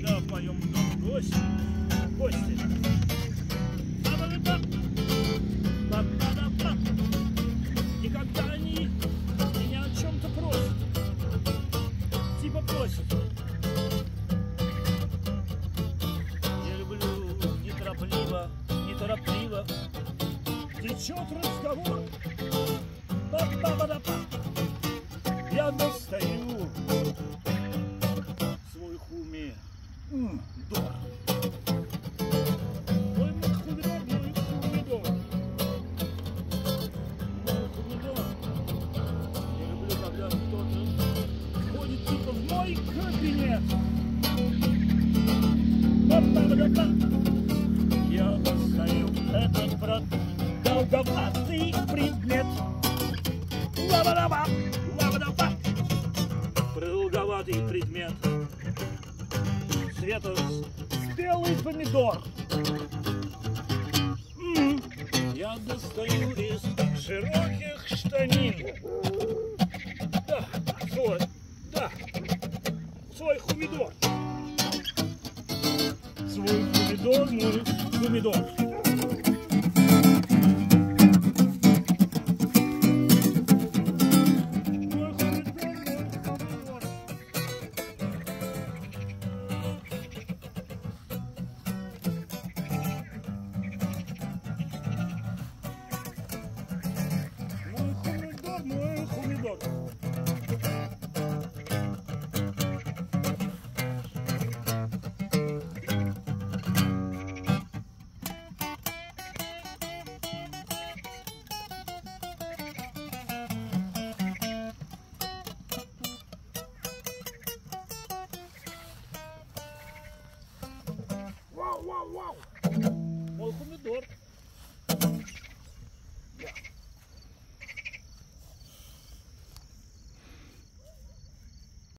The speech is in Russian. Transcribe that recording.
Когда в моем доме гости. Гости. И когда они меня о чем-то просят. Типа просят. Я люблю неторопливо, неторопливо. Течет разговор. Ба-ба-ба-ба. Я достаю Ба-ба-ба-ба. Я достаю этот продолговатый предмет. Ла-ба-да-ба, ла-ба-да-ба. Продолговатый предмет. Цвета белый помидор. Я достаю из широких штанин. Да, свой, да, свой хумидор. Свой хумидор, uau, o comedor.